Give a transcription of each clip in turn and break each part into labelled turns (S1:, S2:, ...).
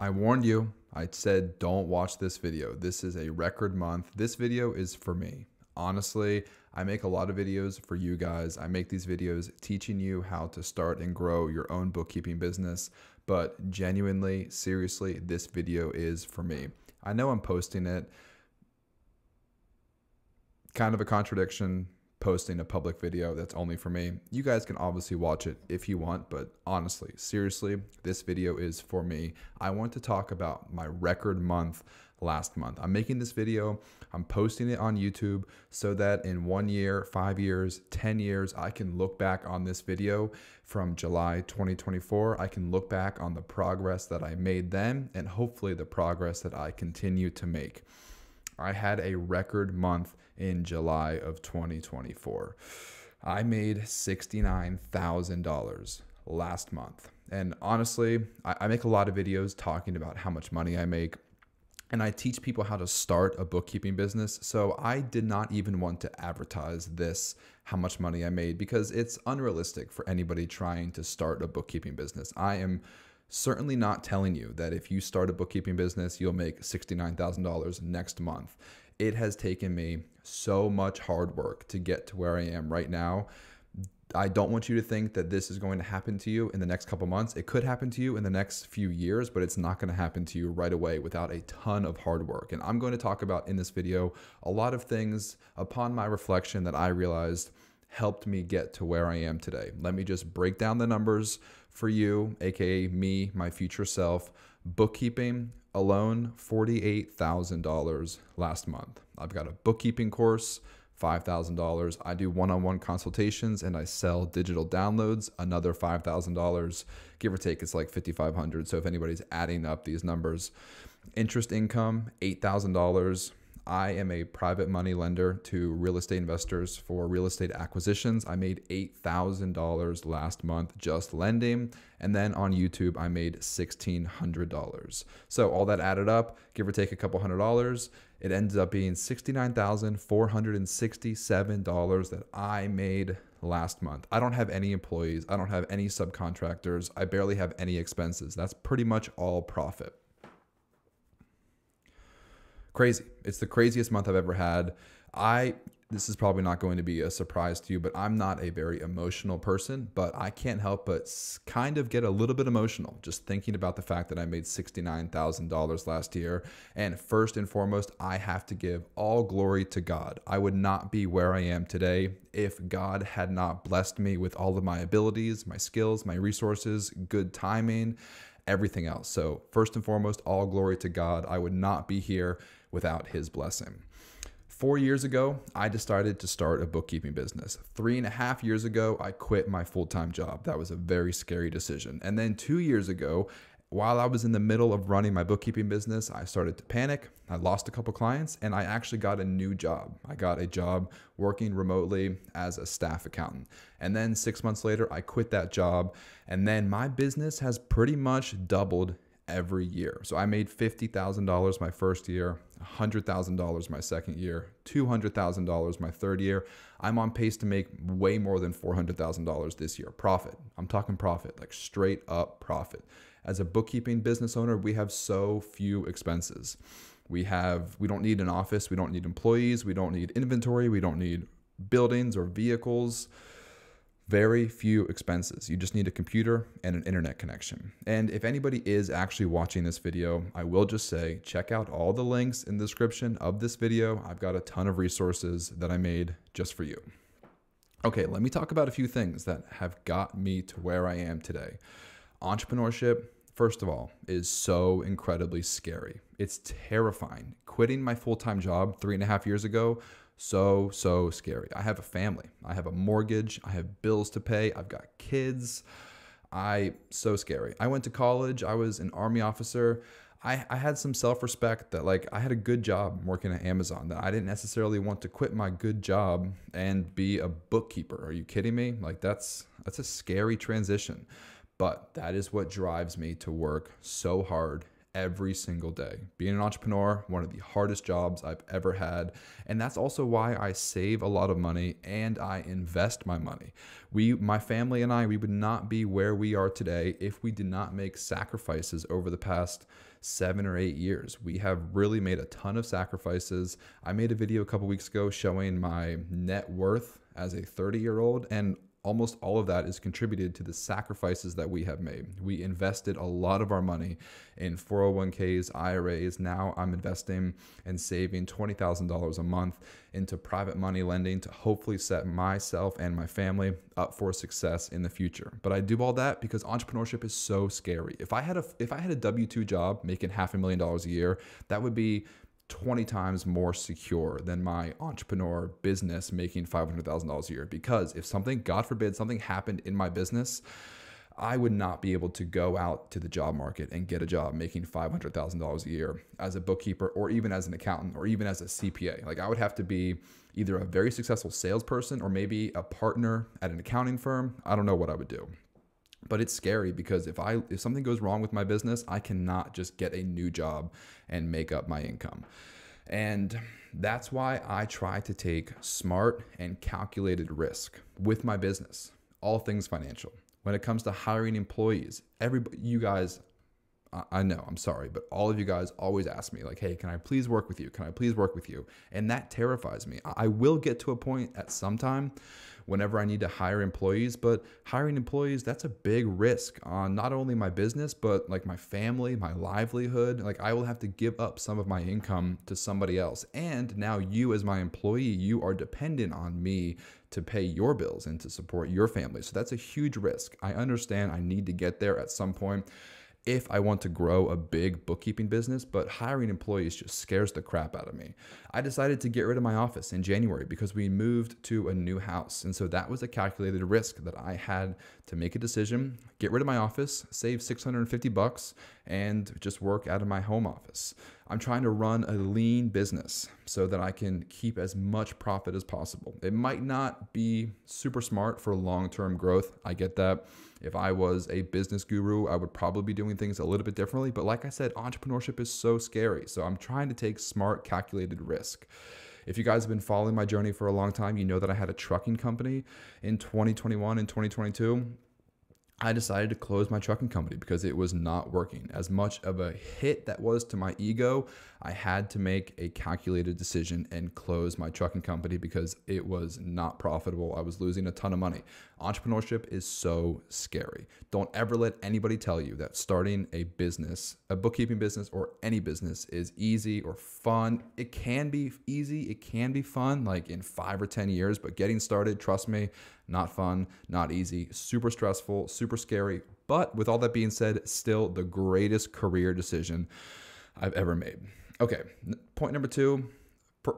S1: I warned you. I said, don't watch this video. This is a record month. This video is for me. Honestly, I make a lot of videos for you guys. I make these videos teaching you how to start and grow your own bookkeeping business. But genuinely, seriously, this video is for me. I know I'm posting it. Kind of a contradiction posting a public video that's only for me. You guys can obviously watch it if you want, but honestly, seriously, this video is for me. I want to talk about my record month last month. I'm making this video, I'm posting it on YouTube so that in one year, five years, 10 years, I can look back on this video from July 2024. I can look back on the progress that I made then and hopefully the progress that I continue to make. I had a record month in July of 2024. I made $69,000 last month. And honestly, I, make a lot of videos talking about how much money I make. And I teach people how to start a bookkeeping business. So I did not even want to advertise this, how much money I made, because it's unrealistic for anybody trying to start a bookkeeping business. I am certainly not telling you that if you start a bookkeeping business, you'll make $69,000 next month. It has taken me so much hard work to get to where I am right now. I don't want you to think that this is going to happen to you in the next couple months. It could happen to you in the next few years, but it's not going to happen to you right away without a ton of hard work. And I'm going to talk about in this video a lot of things upon my reflection that I realized helped me get to where I am today. Let me just break down the numbers for you, aka me, my future self. Bookkeeping alone, $48,000 last month. I've got a bookkeeping course, $5,000. I do one on one consultations and I sell digital downloads, another $5,000. Give or take, it's like 5,500. So if anybody's adding up these numbers, interest income, $8,000. I am a private money lender to real estate investors for real estate acquisitions. I made $8,000 last month just lending. And then on YouTube, I made $1,600. So all that added up, give or take a couple hundred dollars, it ended up being $69,467 that I made last month. I don't have any employees, I don't have any subcontractors, I barely have any expenses. That's pretty much all profit. Crazy. It's the craziest month I've ever had. I this is probably not going to be a surprise to you, but I'm not a very emotional person, but I can't help but kind of get a little bit emotional just thinking about the fact that I made $69,000 last year. And first and foremost, I have to give all glory to God. I would not be where I am today if God had not blessed me with all of my abilities, my skills, my resources, good timing, everything else. So, first and foremost, all glory to God. I would not be here without his blessing. Four years ago, I decided to start a bookkeeping business. Three and a half years ago, I quit my full time job. That was a very scary decision. And then two years ago, while I was in the middle of running my bookkeeping business, I started to panic. I lost a couple clients and I actually got a new job. I got a job working remotely as a staff accountant. And then six months later, I quit that job. And then my business has pretty much doubled every year. So I made $50,000 my first year, $100,000 my second year, $200,000 my third year. I'm on pace to make way more than $400,000 this year. Profit. I'm talking profit, like straight up profit. As a bookkeeping business owner, we have so few expenses. We have we don't need an office, we don't need employees, we don't need inventory, we don't need buildings or vehicles very few expenses. You just need a computer and an internet connection. And if anybody is actually watching this video, I will just say check out all the links in the description of this video. I've got a ton of resources that I made just for you. Okay, let me talk about a few things that have got me to where I am today. Entrepreneurship, first of all, is so incredibly scary. It's terrifying. Quitting my full time job three and a half years ago so, so scary. I have a family, I have a mortgage, I have bills to pay, I've got kids. I, so scary. I went to college, I was an army officer. I, I had some self respect that, like, I had a good job working at Amazon, that I didn't necessarily want to quit my good job and be a bookkeeper. Are you kidding me? Like, that's, that's a scary transition. But that is what drives me to work so hard every single day. Being an entrepreneur, one of the hardest jobs I've ever had. And that's also why I save a lot of money and I invest my money. We, my family and I, we would not be where we are today if we did not make sacrifices over the past seven or eight years. We have really made a ton of sacrifices. I made a video a couple weeks ago showing my net worth as a 30 year old, and almost all of that is contributed to the sacrifices that we have made. We invested a lot of our money in 401ks, IRAs. Now I'm investing and saving $20,000 a month into private money lending to hopefully set myself and my family up for success in the future. But I do all that because entrepreneurship is so scary. If I had a if I had a W2 job making half a million dollars a year, that would be 20 times more secure than my entrepreneur business making $500,000 a year. Because if something, God forbid, something happened in my business, I would not be able to go out to the job market and get a job making $500,000 a year as a bookkeeper or even as an accountant or even as a CPA. Like I would have to be either a very successful salesperson or maybe a partner at an accounting firm. I don't know what I would do but it's scary because if i if something goes wrong with my business i cannot just get a new job and make up my income. And that's why i try to take smart and calculated risk with my business all things financial. When it comes to hiring employees everybody you guys I know, I'm sorry, but all of you guys always ask me, like, hey, can I please work with you? Can I please work with you? And that terrifies me. I will get to a point at some time whenever I need to hire employees. But hiring employees, that's a big risk on not only my business, but like my family, my livelihood. Like I will have to give up some of my income to somebody else. And now you, as my employee, you are dependent on me to pay your bills and to support your family. So that's a huge risk. I understand I need to get there at some point if I want to grow a big bookkeeping business, but hiring employees just scares the crap out of me. I decided to get rid of my office in January because we moved to a new house. And so that was a calculated risk that I had to make a decision, get rid of my office, save 650 bucks, and just work out of my home office. I'm trying to run a lean business so that I can keep as much profit as possible. It might not be super smart for long term growth. I get that. If I was a business guru, I would probably be doing things a little bit differently. But like I said, entrepreneurship is so scary. So I'm trying to take smart, calculated risk. If you guys have been following my journey for a long time, you know that I had a trucking company in 2021 and 2022. I decided to close my trucking company because it was not working. As much of a hit that was to my ego, I had to make a calculated decision and close my trucking company because it was not profitable. I was losing a ton of money. Entrepreneurship is so scary. Don't ever let anybody tell you that starting a business, a bookkeeping business, or any business is easy or fun. It can be easy, it can be fun, like in five or 10 years, but getting started, trust me, not fun, not easy, super stressful, super scary. But with all that being said, still the greatest career decision I've ever made. Okay, point number two.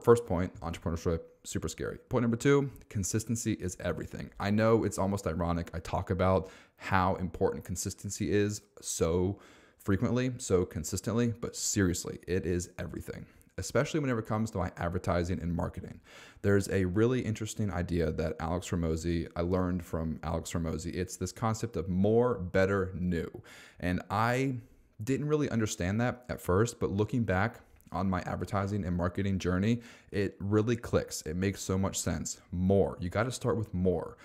S1: First point, entrepreneurship, super scary. Point number two, consistency is everything. I know it's almost ironic. I talk about how important consistency is so frequently, so consistently, but seriously, it is everything especially whenever it comes to my advertising and marketing. There's a really interesting idea that Alex Hormozi, I learned from Alex Hormozi. It's this concept of more, better, new. And I didn't really understand that at first, but looking back on my advertising and marketing journey, it really clicks. It makes so much sense. More. You got to start with more.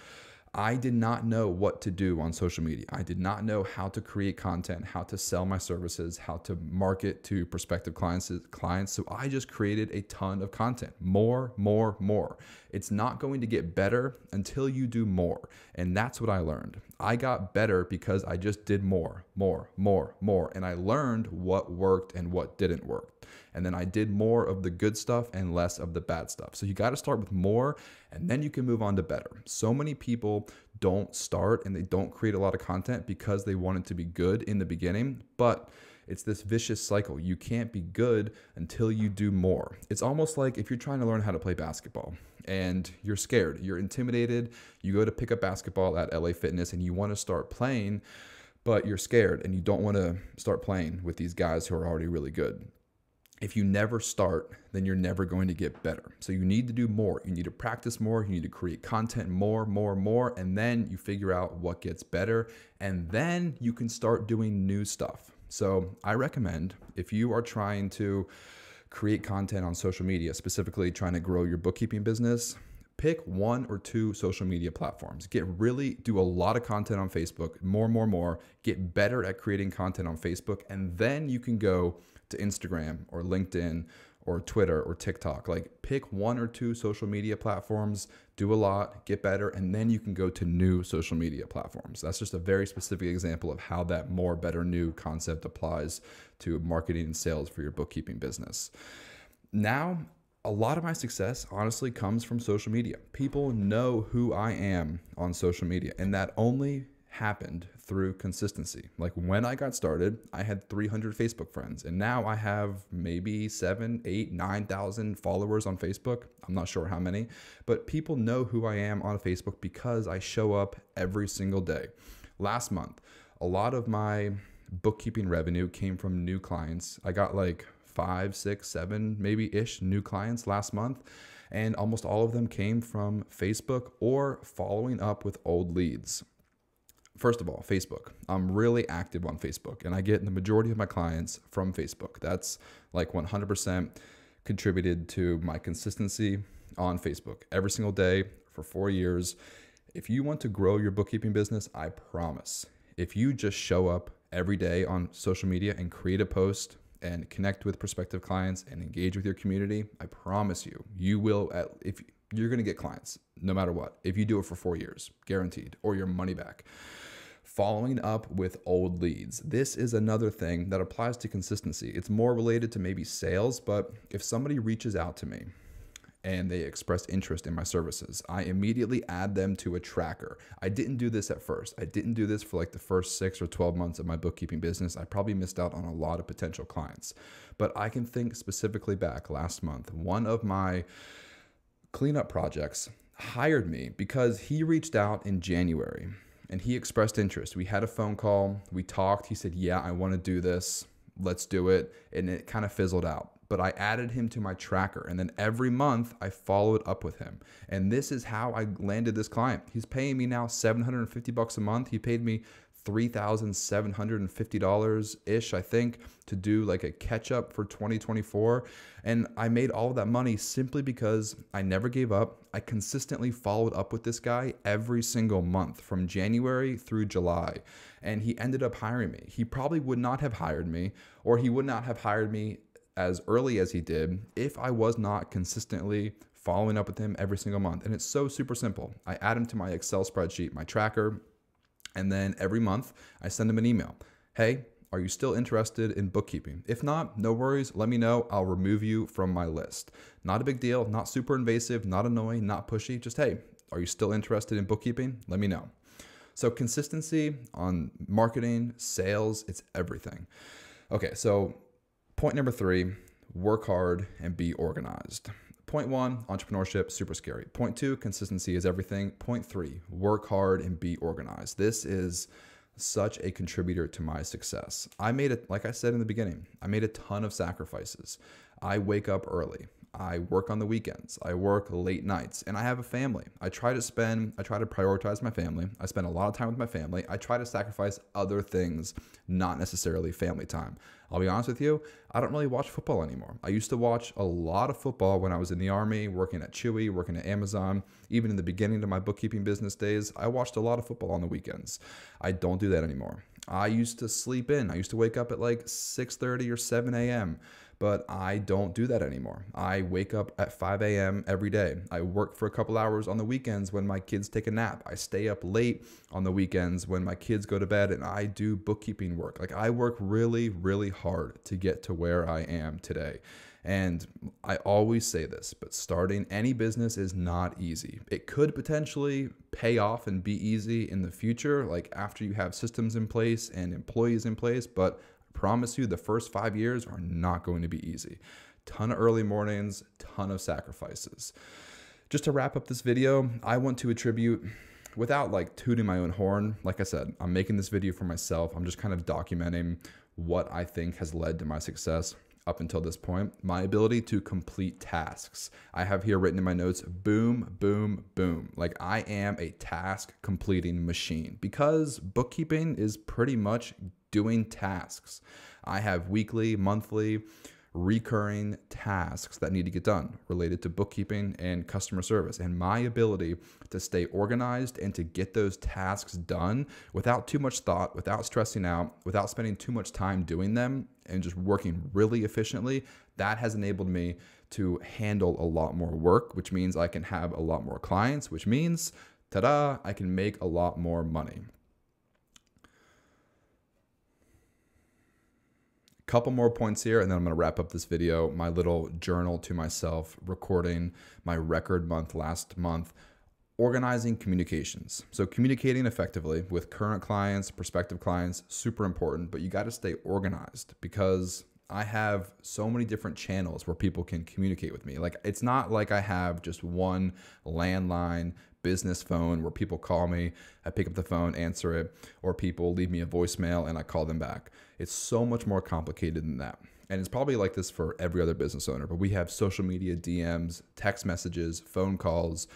S1: I did not know what to do on social media. I did not know how to create content, how to sell my services, how to market to prospective clients, clients. So I just created a ton of content. More, more, more. It's not going to get better until you do more. And that's what I learned. I got better because I just did more, more, more, more. And I learned what worked and what didn't work. And then I did more of the good stuff and less of the bad stuff. So you got to start with more and then you can move on to better. So many people don't start and they don't create a lot of content because they want it to be good in the beginning, but it's this vicious cycle. You can't be good until you do more. It's almost like if you're trying to learn how to play basketball and you're scared, you're intimidated, you go to pick up basketball at LA Fitness and you want to start playing, but you're scared and you don't want to start playing with these guys who are already really good if you never start, then you're never going to get better. So you need to do more. You need to practice more. You need to create content more, more, more. And then you figure out what gets better. And then you can start doing new stuff. So I recommend if you are trying to create content on social media, specifically trying to grow your bookkeeping business, pick one or two social media platforms. Get really, do a lot of content on Facebook, more, more, more. Get better at creating content on Facebook, and then you can go to Instagram or LinkedIn or Twitter or TikTok. Like pick one or two social media platforms, do a lot, get better, and then you can go to new social media platforms. That's just a very specific example of how that more, better, new concept applies to marketing and sales for your bookkeeping business. Now, a lot of my success honestly comes from social media. People know who I am on social media, and that only happened through consistency. Like when I got started, I had 300 Facebook friends, and now I have maybe seven, eight, 9,000 followers on Facebook. I'm not sure how many, but people know who I am on Facebook because I show up every single day. Last month, a lot of my bookkeeping revenue came from new clients. I got like five, six, seven, maybe ish new clients last month. And almost all of them came from Facebook or following up with old leads. First of all, Facebook. I'm really active on Facebook and I get the majority of my clients from Facebook. That's like 100% contributed to my consistency on Facebook every single day for four years. If you want to grow your bookkeeping business, I promise, if you just show up every day on social media and create a post and connect with prospective clients and engage with your community, I promise you, you will, at, if you're going to get clients no matter what, if you do it for four years, guaranteed, or your money back following up with old leads. This is another thing that applies to consistency. It's more related to maybe sales, but if somebody reaches out to me and they express interest in my services, I immediately add them to a tracker. I didn't do this at first. I didn't do this for like the first six or 12 months of my bookkeeping business. I probably missed out on a lot of potential clients. But I can think specifically back last month. One of my cleanup projects hired me because he reached out in January and he expressed interest. We had a phone call, we talked. He said, Yeah, I want to do this. Let's do it. And it kind of fizzled out. But I added him to my tracker. And then every month I followed up with him. And this is how I landed this client. He's paying me now 750 bucks a month. He paid me $3,750 ish, I think, to do like a catch up for 2024. And I made all of that money simply because I never gave up. I consistently followed up with this guy every single month from January through July. And he ended up hiring me. He probably would not have hired me, or he would not have hired me as early as he did if I was not consistently following up with him every single month. And it's so super simple. I add him to my Excel spreadsheet, my tracker, and then every month, I send them an email. Hey, are you still interested in bookkeeping? If not, no worries. Let me know. I'll remove you from my list. Not a big deal, not super invasive, not annoying, not pushy. Just hey, are you still interested in bookkeeping? Let me know. So, consistency on marketing, sales, it's everything. Okay, so point number three work hard and be organized. Point one, entrepreneurship, super scary. Point two, consistency is everything. Point three, work hard and be organized. This is such a contributor to my success. I made it, like I said in the beginning, I made a ton of sacrifices. I wake up early. I work on the weekends. I work late nights and I have a family. I try to spend, I try to prioritize my family. I spend a lot of time with my family. I try to sacrifice other things, not necessarily family time. I'll be honest with you, I don't really watch football anymore. I used to watch a lot of football when I was in the army, working at Chewy, working at Amazon. Even in the beginning of my bookkeeping business days, I watched a lot of football on the weekends. I don't do that anymore. I used to sleep in. I used to wake up at like 6:30 or 7 a.m but I don't do that anymore. I wake up at 5 a.m. every day. I work for a couple hours on the weekends when my kids take a nap. I stay up late on the weekends when my kids go to bed and I do bookkeeping work. Like I work really, really hard to get to where I am today. And I always say this, but starting any business is not easy. It could potentially pay off and be easy in the future, like after you have systems in place and employees in place, but promise you the first five years are not going to be easy. Ton of early mornings, ton of sacrifices. Just to wrap up this video, I want to attribute without like tooting my own horn, like I said, I'm making this video for myself. I'm just kind of documenting what I think has led to my success up until this point. My ability to complete tasks. I have here written in my notes boom, boom, boom. Like I am a task completing machine because bookkeeping is pretty much doing tasks. I have weekly, monthly, recurring tasks that need to get done related to bookkeeping and customer service. And my ability to stay organized and to get those tasks done without too much thought, without stressing out, without spending too much time doing them, and just working really efficiently, that has enabled me to handle a lot more work, which means I can have a lot more clients, which means, ta da, I can make a lot more money. Couple more points here and then I'm going to wrap up this video. My little journal to myself, recording my record month last month, organizing communications. So communicating effectively with current clients, prospective clients, super important, but you got to stay organized because I have so many different channels where people can communicate with me. Like it's not like I have just one landline business phone where people call me, I pick up the phone, answer it, or people leave me a voicemail and I call them back. It's so much more complicated than that. And it's probably like this for every other business owner, but we have social media DMs, text messages, phone calls,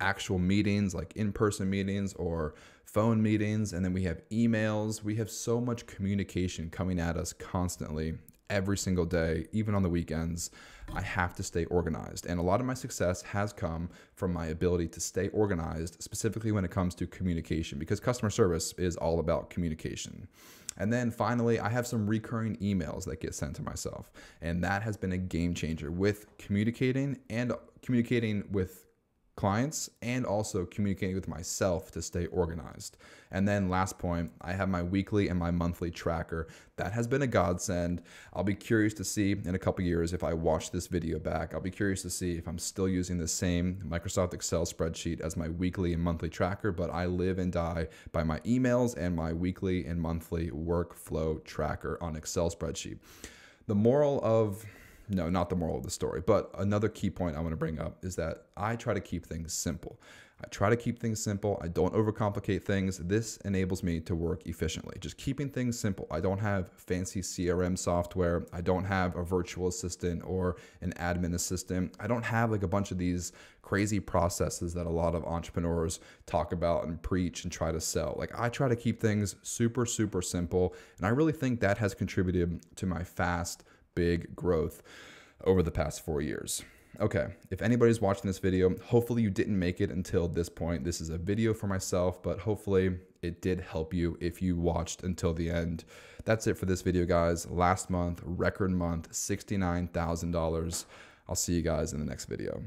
S1: actual meetings like in-person meetings or phone meetings and then we have emails we have so much communication coming at us constantly every single day, even on the weekends. I have to stay organized. And a lot of my success has come from my ability to stay organized, specifically when it comes to communication, because customer service is all about communication. And then finally, I have some recurring emails that get sent to myself. And that has been a game changer with communicating and communicating with clients and also communicating with myself to stay organized. And then last point, I have my weekly and my monthly tracker. That has been a godsend. I'll be curious to see in a couple years if I watch this video back. I'll be curious to see if I'm still using the same Microsoft Excel spreadsheet as my weekly and monthly tracker, but I live and die by my emails and my weekly and monthly workflow tracker on Excel spreadsheet. The moral of no, not the moral of the story. But another key point I want to bring up is that I try to keep things simple. I try to keep things simple. I don't overcomplicate things. This enables me to work efficiently. Just keeping things simple. I don't have fancy CRM software. I don't have a virtual assistant or an admin assistant. I don't have like a bunch of these crazy processes that a lot of entrepreneurs talk about and preach and try to sell. Like I try to keep things super, super simple. And I really think that has contributed to my fast big growth over the past four years. Okay, if anybody's watching this video, hopefully you didn't make it until this point. This is a video for myself, but hopefully it did help you if you watched until the end. That's it for this video, guys. Last month, record month, $69,000. I'll see you guys in the next video.